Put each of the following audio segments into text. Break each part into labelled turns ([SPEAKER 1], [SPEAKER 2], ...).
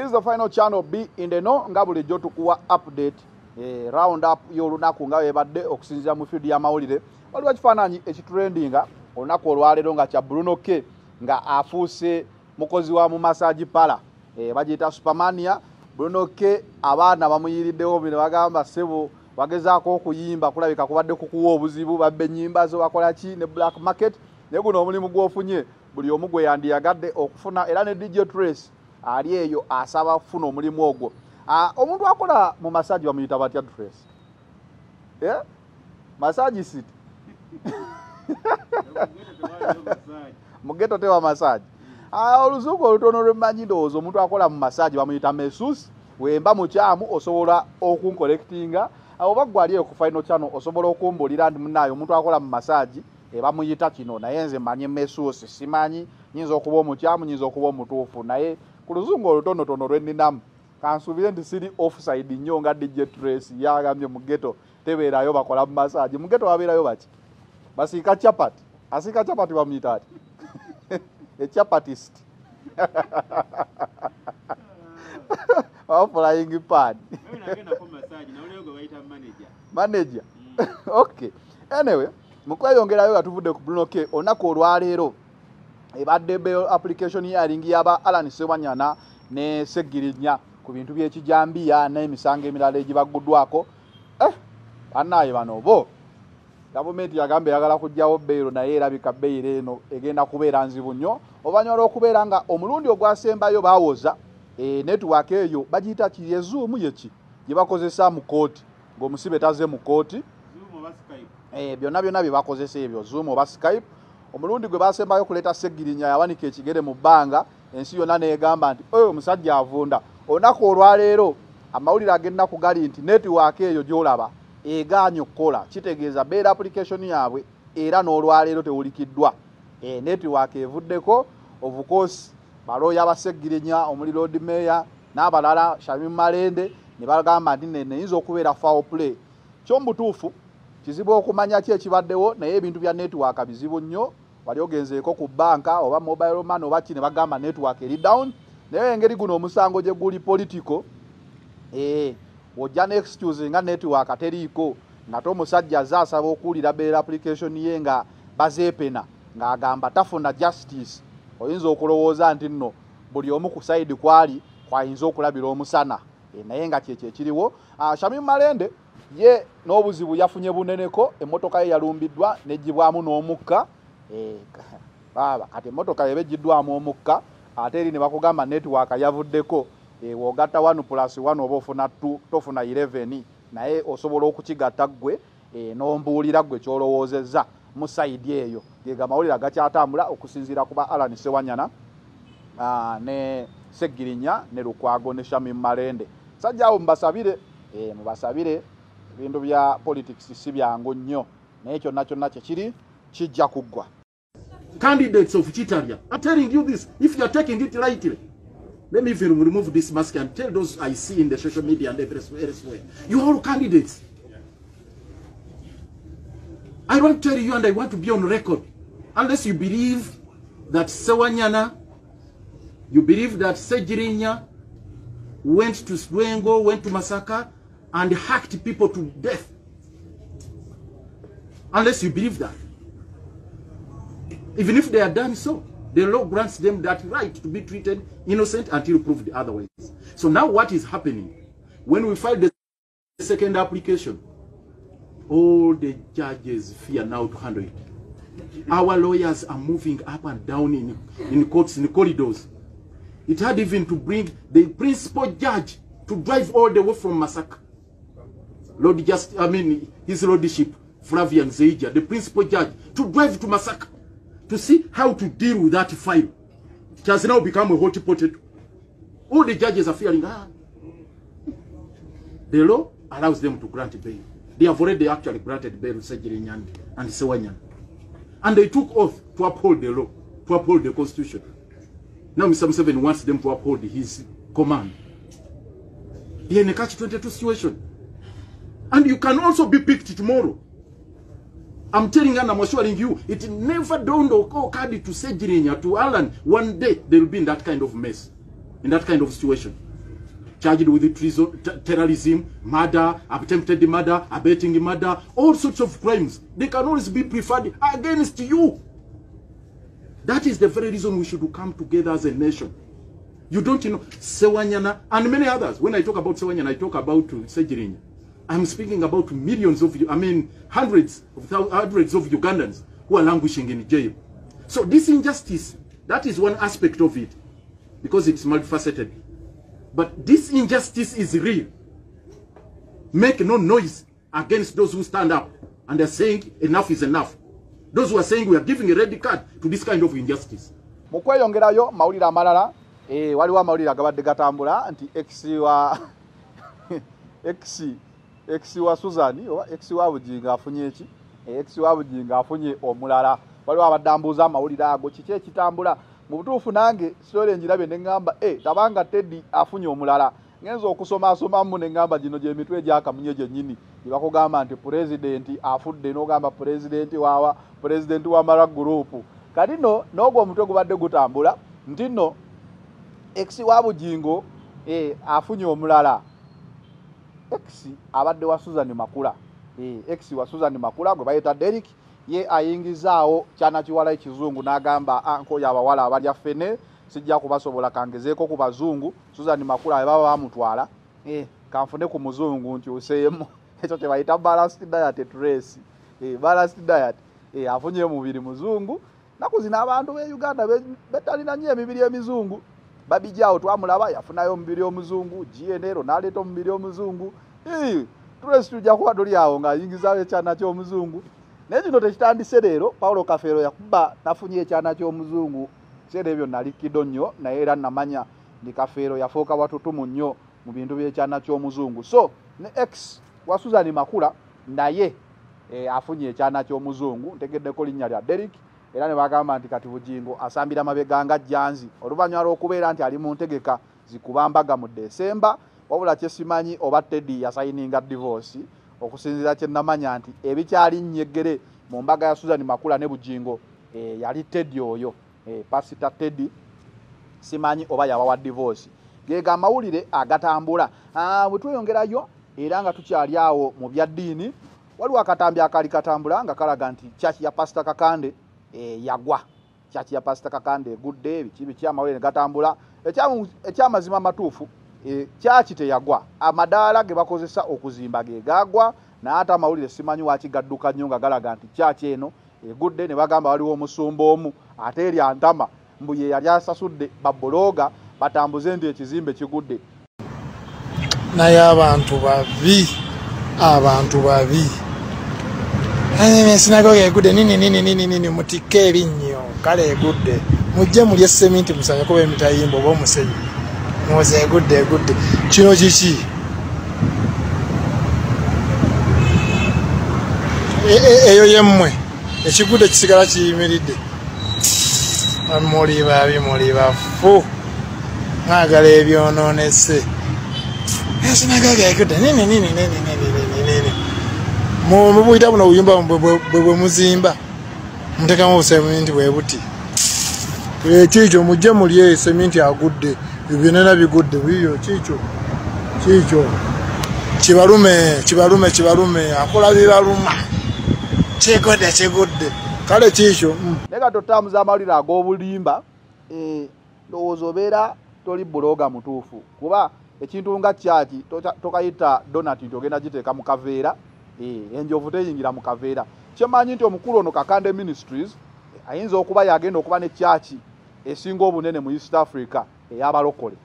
[SPEAKER 1] this is the final channel b in the know nga bulijjo tukuwa update. Eh, round up y'olunaku nga webadde okusinziira mu field y'amawulire waliwo ekifaananyi ekitrendinga olunaku olwaleero nga kya bruno k nga afuuse mukozi wa mu massage pala eh, bagiyita supermania. Bruno k abaana bamuyiriddewo bino bagamba sebo bagezaako okuyimba kulabika kubadde kukuwa obuzibu babba ennyimba zo bakola ki? Ne black market. Naye guno omulimu gw'ofunye buli omu gwe yandiyagadde okufuna era ne dj trace ali eyo asaba kufuna omulimu ogwo. Ah, omuntu akola mu masaji bamuyita batya trace yeah? masaji city mugeto tewa masaji Ah, oluzungu olutono lwemanyi ndowooza omuntu akola mu masaji bamuyita mesus wemba mukyamu osobola okunkolectinga oba gwali eyo ku final channel osobola okumbulira ndi munaayo omuntu akola mu masaji ebamuyita kino naye nze manye mesus simanyi nyinza okuba omukyamu nyinza okuba omutuufu naye ku luzungu olutonotono lweninamu kansuubire nti siri offside nnyo nga dj trace yagambye mu geto tebeerayo bakola mu masaji mu geto babeerayo baki? Basiika chapati. Asiika chapati bamuyita ati? Echapatist oba flying pan. Manager. Okay. Anyway mukweyongerayo nga tuvudde ku bruno k olunaku olwaleero ebadde bail application hearing yaba alan sewanyana ne segirinya ku bintu byekijambiya n'emisango emirala egibaguddwako. Eh, bannaaye bano bo. Gavumenti yagamba eyagala kugjawo beyiro naye erabika beyiro eno egenda kubeera nzibu nnyo. Oluvannyuma lw'okubeera nga omulundi ogwasembayo bawoza e, netiwaaka eyo bagiyita kiyezuumu yeki gye bakozesa mu kooti ng'omusibe taze mu kooti Eh, byonna byonna bye bakozesa ebyo zoom oba skype omulundi gwe basembayo okuleeta segirinya yawanika ekigere mu bbanga ensi yonna negamba nti oyo omusajja avunda. Olunaku olwaleero amawulire ag'ennaku gali nti netiwaaka eyo gyolaba egaanye okukola. Kitegeeza beera application yaabwe era n'olwaleero tewulikiddwa. E, netiwaaka evuddeko ovukosi balooya basegirinya omuli road meya n'abalala shamim malende ne bagamba nti neyinza okubeera foul play. Kyomubutuufu kizibu okumanya ki ekibaddewo naye ebintu bya netiwaaka bizibu nnyo wali ogenzeeko ku banka oba mobile man oba ki ne bagamba netiwaaka eri down. Naye engeri guno omusango gye guli politico ee ojja ne excuse nga netiwaaka teriiko. Ngate omusajja azze asaba okuwulira beera application ye nga bazeepena ng'agamba tafuna justice. Oyinza okulowooza nti nno buli omu ku saidi kwali kwayinza okulabira omusana. E, naye nga kyekyo ekiriwo uh, shamim malende ye n'obuzibu yafunye buneneko emmotoka ye yalumbiddwa neggibwamu n'omukka. Eh, baaba kati emmotoka yeba eggiddwamu omukka ate eri ne bakugamba netiwaaka yavuddeko. Eh, w'ogatta 1 plus 1 oba ofuna 2 tofuna 11 naye osobola okukigatta ggwe eh, n'ombuulira ggwe kyolowoozezza mu sayidi eyo. Gega mawulire agakyatambula okusinziira kuba alan sewanyana ne segirinya ne lukwago ne shamim malende. Sajja awo mubasabire eh, mubasabire ebintu bya politics si byangu nnyo. Naye kyonna kyonna kyekiri kijja kuggwa
[SPEAKER 2] candidates of Chitaria. I'm telling you this. If you are taking it lightly, let me even remove this mask and tell those I see in the social media and everywhere. You are all candidates. I to tell you, and I want to be on record. Unless you believe that Sewanyana, you believe that Sejirinya went to Swengo, went to Masaka, and hacked people to death. Unless you believe that. Even if they are done so, the law grants them that right to be treated innocent until proved otherwise. So now what is happening? When we file the second application, all the judges fear now to handle it. Our lawyers are moving up and down in, in courts, in corridors. It had even to bring the principal judge to drive all the way from Masaka. Lord Just, I mean, his lordship, Flavian Zeija, the principal judge, to drive to Masaka to see how to deal with that file. It has now become a hot potato. All the judges are fearing, ah, the law allows them to grant bail. They have already actually granted bail to Nyandi and Sewanyan. And they took oath to uphold the law, to uphold the constitution. Now Mr. Museveni wants them to uphold his command. They are in a catch-22 situation. And you can also be picked tomorrow. I'm telling you and I'm assuring you, it never dawned or occurred to Sejirinya, to Alan, one day they will be in that kind of mess, in that kind of situation. charged with treason, terrorism, murder, attempted murder, abetting murder, all sorts of crimes. They can always be preferred against you. That is the very reason we should come together as a nation. You don't you know Sewanyana and many others. When I talk about Sewanyana, I talk about uh, Sejirinya. I'm speaking about millions of, I mean, hundreds of hundreds of Ugandans who are languishing in jail. So this injustice, that is one aspect of it, because it's multifaceted. But this injustice is real. Make no noise against those who stand up and are saying enough is enough. Those who are saying we are giving a red card to this kind of injustice.
[SPEAKER 1] mu kweyongerayo mawulire amalala eh, waliwo amawulire agabadde gatambula nti ex wa ex ex wa suzani oba ex wa bujinga afunye eki Eh, ex wa bujinga afunye omulala. Waliwo abadde ambuuza amawulire ago kiki ekitambula? Mu butuufu nange sitole njirabye ne ŋŋamba e tabanga teddi afunye omulala. Ngenza okusomasomamu ne ŋŋamba gino gyemitwe egyakamunye gyennyini. Gyebakugamba nti pulezidenti afudde n'ogamba pulezidenti waawa pulezidenti wa mara gurupu kati no n'ogwo omutwe gubadde gutambula nti nno ex wa bujingo eh, afunye omulala x abadde wa susan makula. Eh, x wa susan makula gwe bayita derik ye ayingizaawo kyana kiwala ekizungu n'agamba anko yabawala abalya fene sijja kubasobola kangezeeko ku bazungu. Susan makula bwe baba bamutwala eh, kanfune ku muzungu nkyuseemu ekyo kye bayita balanced diet trace eh, balanced diet. Eh, afunye mubiri muzungu. Naku zino abantu be uganda be- betalina nnyo emibiri emizungu babijaawo twamulaba yafunayo omubiri omuzungu gnro n'aleeta omubiri omuzungu. Tulesi tujja kuba tuli awo ng'ayingizaawo ekyana ky'omuzungu. Naye kino tekitandise leero paulo kafeero yakuba nafunye ekyana ky'omuzungu. Kiseera ebyo nalikkido nnyo naye era namanya ndi kafeero yafuuka watutumu nnyo mu bintu by'ekyana ky'omuzungu. So ne x wa susan makula naye eh, afunye ekyana ky'omuzungu ntegeddeko linnya lya derik era ne bagamba nti kati bujingo asambira mabega nga jjanzi oluvannyuma lw'okubeera nti ali mu ntegeka zikubambaga mu desemba wabula kyesimanyi oba teddy yasayininga divorce okusinziira kye namanya nti ebikyali nnyegere mu mbaga ya susan makula ne bujingo eh, yali teddy oyo. Eh, pasita teddy simanyi oba yabawa divorce. Gega amawulire agatambula. Ah, bwe tweyongerayo era nga tukyali awo mu byaddiini waliwo akatambi akali katambula nga kalaga nti kyaki ya pasita kakande e, yagwa kyaki ya pasita kakande egudde biki biki amawulire ne gatambula. Ekyamazima amatuufu e, kyaki teyagwa. Amadaala ge bakozesa okuzimba ge gagwa naye ate amawulire simanyi waki gadduka nnyo nga galaga nti kyaki eno egudde ne bagamba waliwo omusumba omu ate erya ntama mbu ye yali asasudde babulooga batambuze nti ekizimbe kigudde.
[SPEAKER 3] Naye abantu babi abantu babi sinagoga egudde nini nini nini nini mutikke erinnyo kale egudde mujje mulye seminti musanye kuba emitayimba oba omusenyu. Muze egudde egudde. Kino kiki? E- e- eyo yemmwe ekigudde kisigala kiyimiridde. Muli babi muli bafu. Mwagala ebyononese esinagagegudde nini nini nini nini nini mubuyita buno obuyumba bwe muzimba. Mutekamu obuseminti bwe buti Eh, kiikyo mujje mulye seminti agudde ebyonena bigudde biyo kiikyo kiikyo kibalume kibalume kibalume akola bibaluma kigudde kigudde kale kiikyo mm.
[SPEAKER 1] naye nga totambuza amawulire ag'obulimba eh, ndowooza obeera toli bulooga mutuufu. Kuba ekintu nga kyaki toka- tokayita donati nti ogenda giteeka mu kaveera. eh, enjovu teyingira mu kaveera. Kyemanyi nti omukulu ono kakande ministries eh, ayinza okuba yagenda okuba ne kyaki esinga obunene mu east africa ey'abalokole?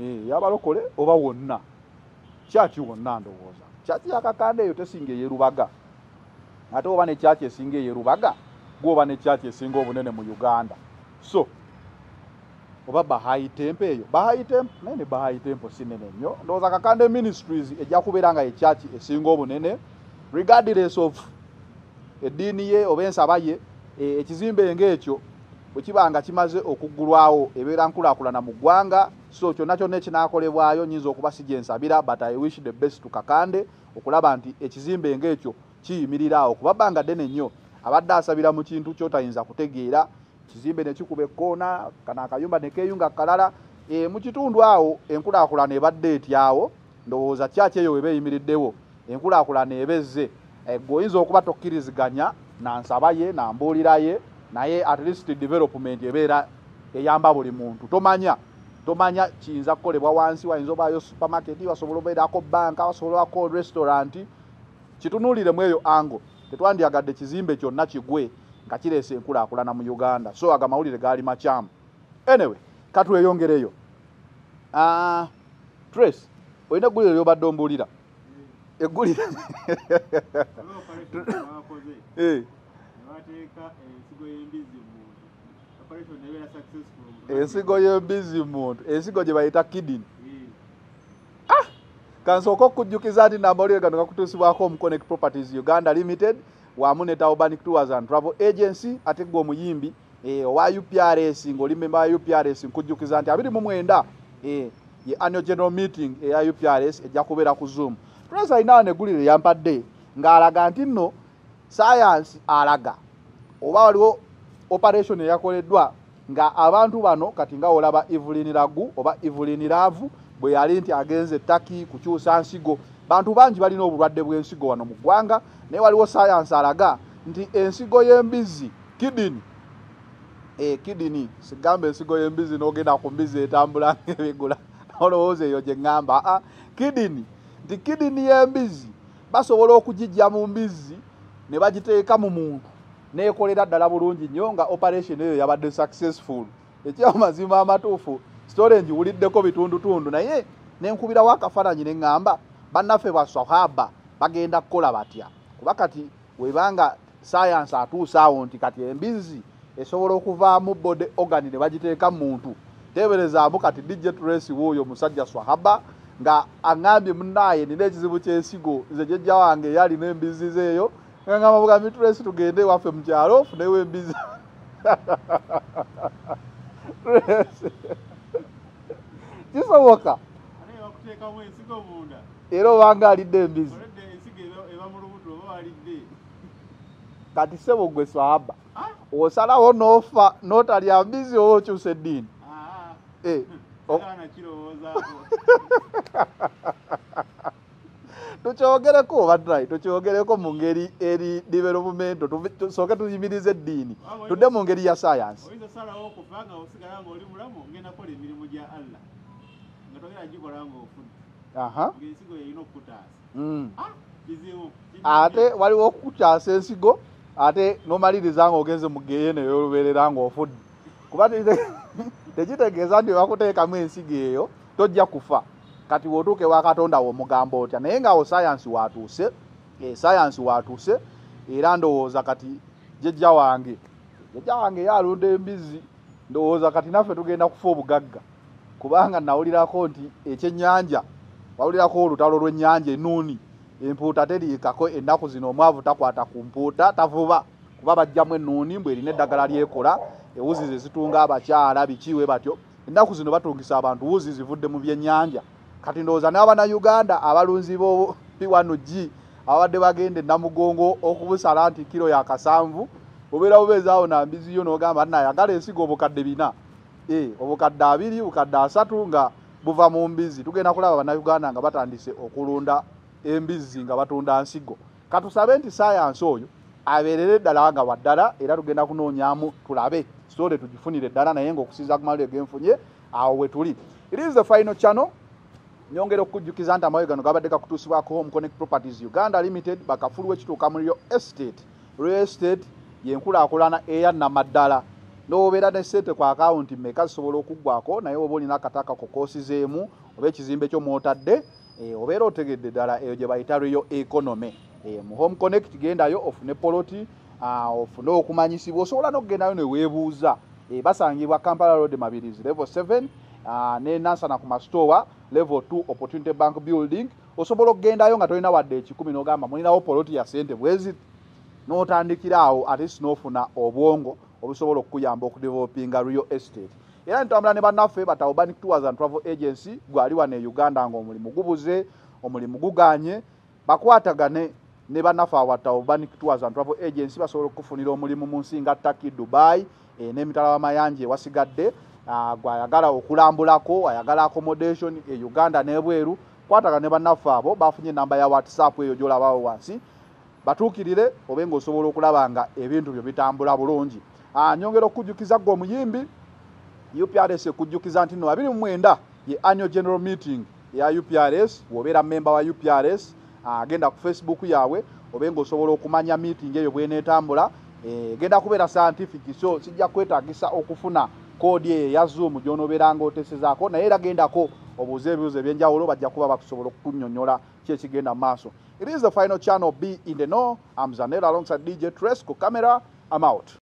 [SPEAKER 1] Eh, ey'abalokole oba wonna? Kyaki wonna ndowooza? Kyaki yakakande eyo tesinga eyerubaga? Ate oba nekyaki esinga eyerubaga? Gwoba nekyaki esinga obunene mu uganda? So oba bahayi tempo eyo. Bahayi tempo naye ne bahayi tempo si nene nnyo. Ndowooza kakande ministries ejja kubeera nga ekyaki esinga obunene regardless of eddiini ye oba ensaba ye e- ekizimbe ngaekyo bwe kiba nga kimaze okuggulwawo ebeera nkulaakulana mu ggwanga so kyonna kyonna ekinaakolebwayo nyinza okuba si gyensabira but i wish the best to kakande okulaba nti ekizimbe ngaekyo kiyimirira awo kuba bbanga ddene nnyo abadde asabira mu kintu kyotayinza kutegeera kizimbe ne kikuba ekkoona kana akayumba ne keeyunga kalala. E, mu kitundu awo enkulaakulana ebadde etyawo ndowooza kyaki eyo weba eyimiriddewo? Enkulaakulana ebezze. E, gwe oyinza okuba tokkiriziganya nansabaye nambuuliraye naye at least development ebeera eyamba buli muntu. Tomanya tomanya kiyinza kukolebwa wansi wayinza obaayo supermarket wasobola obeerako banka wasobolako restaurant. Kitunuuliremu eyo ango tetwandyagadde kizimbe kyonna kigwe nga kireesa enkulaakulana mu uganda. So aga mawulire gaali makyamu. Anyway katweyongereyo uh, trace olina eggulire lyobadde ombuulira? Eggulire. Eh,
[SPEAKER 4] ensigo y'embizi muntu.
[SPEAKER 1] Ensigo gye bayita kidini
[SPEAKER 4] Eh,
[SPEAKER 1] kansooka okujjukiza nti namawulire gano gakutuusibwako omuconnect properties uganda limited wamu ne taubanic tours and travel agency ate gwe omuyimbi eh, owa uprs ng'oli memba wa uprs nkujjukiza nti abiri mu mwenda eh, ye annual general meeting eya uprs ejja kubeera ku zoom. Twesa alinawo neggulire yampadde ng'alaga nti nno science alaga oba waliwo operation eyakoleddwa nga abantu bano kati nga olaba evelyn ragu oba evelyn ravu bwe yali nti agenze taki kukyusa nsigo bantu bangi balina obulwadde bw'ensigo wano mu ggwanga naye waliwo sayansi alaga nti ensigo y'embizi kidini. E, kidini sigamba ensigo y'embizi n'ogenda ku mbizi etambula ng'ebigula. Olowooza eyo gye ŋŋamba? Aa kidini nti kidini y'embizi basobola okugijja mu mbizi ne bagiteeka mu muntu neekolera ddala bulungi nnyo nga operation eyo yabadde successful. Ekyamazima amatuufu. Story ngiwuliddeko bitundutundu naye nenkubirawo akafaananyi ne ŋŋamba bannaffe ba sahaba bagenda kukola batya? Kuba kati webanga sayansi atuuse awo nti kati embizi esobola okuvaamu bode ogani ne bagiteeka mu muntu. Teeberezaamu kati dj tracy wuuyo musajja swahaba nga aŋŋambye munaaye nina ekizibu ky'ensigo nze jejja wange eyalina embizi zeeyo. Nga ŋŋamba bugambi tracy tugende ewaffe mu kyalo ofunewo embizi Tracy, kisoboka era obanga alidde embizi kati sebo gwe swahaba
[SPEAKER 4] Ah,
[SPEAKER 1] osalawo n'ofa n'otalya mbizi oba okyusa eddiini?
[SPEAKER 4] Ah,
[SPEAKER 1] Eh, tukyogereko obadrai tukyogereko mu ngeri eri developmento tuve- tusooke tuyimirize eddiini. Tudde mu ngeri ya sayansi
[SPEAKER 4] nga togera gikola ngaofudde
[SPEAKER 1] aha.
[SPEAKER 4] Ngaensigo yeyina okukutaasa.
[SPEAKER 1] Mm.
[SPEAKER 4] Ah, kizibu
[SPEAKER 1] ate waliwo okukyasa ensigo ate nomaliriza nga ogenze mu geye neyolubeerera ngaofudde kuba te- tekitegeeza nti bakuteekamu ensigo eyo tojja kufa. Kati wotuuke wa katonda wo omugamba otya naye ngaawo sayansi watuuse e, sayansi watuuse era ndowooza kati jejja wange jejja wange yalunda embizi ndowooza kati naffe tugenda kufa obugagga. Kubanga nawulirako nti ekyennyanja wawulirako olutalo lw'ennyanja enuuni empuuta teriikako ennaku zino omwavu takwata ku mpuuta tavuba. Kuba bajjamu ennuuni mbwe erina eddagala lyekola ewuzi ze zitunga abakyala bikiwe batyo. Ennaku zino batungisa abantu wuzi zivudde mu byennyanja. Kati ndowooza n'abannayuganda abalunzi bo p1g ababadde bagenda enamugongo okubusala nti kiro ya kasanvu obeera bubeezaawo nambiziyo n'ogamba nayagala ensigo obukadde bina. Eh, obukadde abiri bukadde asatu nga buva mu mbizi. Tugenda kulaba bannayuganda nga batandise okulunda embizi nga batunda nsigo. Katusabe nti sayansi oyo abeerere ddala nga waddala era tugenda kunoonyamu tulabe sitole tugifunire ddala naye ngaokusinza ku malire genfunye awo we tuli. It is the final channel. Nyongera okukujjukiza nti amawe gano gabadde gakutuusibwako home connect properties uganda limited bakafulu wekituuka mu real estate. Real estate yenkulaakulana eya namaddala n'obeera ne sente ku akawunti mmeka zisobola okuggwako naye oba olina akataka kokoosizeemu oba ekizimbe kyo mwotadde eh, obeera otegedde ddala eyo gye bayita real economy. Eh, mu home connect gendayo ofune poloti ah, ofune okumanyisibwa osobola n'okugendayo neweebuuza Eh, basangibwa kampala road mabirizi level 7 ah, ne nansana ku mastowa level 2 opportunity bank building. Osobola okugendayo nga tolina wadde ekikumi n'ogamba mulinawo poloti ya sente bwezi n'otandikira awo ate sinofuna obwongo obusobola okukuyamba okudevelopinga real estate. Era nitambula ne bannaffe batawo Banic tours and travel agency gwali wano e uganda ng'omulimu gubuze omulimu guganye bakwatagane ne bannaffe abatawo Banic tours and travel agency basobola okufunira omulimu mu nsi nga taki dubai e, n'emitala w'amayanja ewasigadde ah, gwe ayagala okulambulako ayagala accommodation e uganda n'ebweru. Kwataga ne bannaffe abo bafunye enamba ya whatsapp eyo gyolabawo wansi. Batuukirire obe ng'osobola okulaba nga ebintu byo bitambula bulungi nyongera okujjukiza gwe omuyimbi uprs ekujjukiza nti no 29 ye annual general meeting eya uprs wobeera memba wa uprs ah, agenda ku facebook yaabwe obe ng'osobola okumanya meeting eyo bweneetambula Eh, genda kubeera scientific so kijja kwetagisa okufuna koodi eyo eya zoom gy'onoobeera ng'oteesezaako naye era gendako obuuze ebibuzo ebyenjawulo bajja kuba bakusobola okukunnyonnyola ki ekigenda mu maaso. It is the final channel b in the no am zanel alongside dj tres ku camera am out